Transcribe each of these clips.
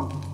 you.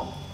好。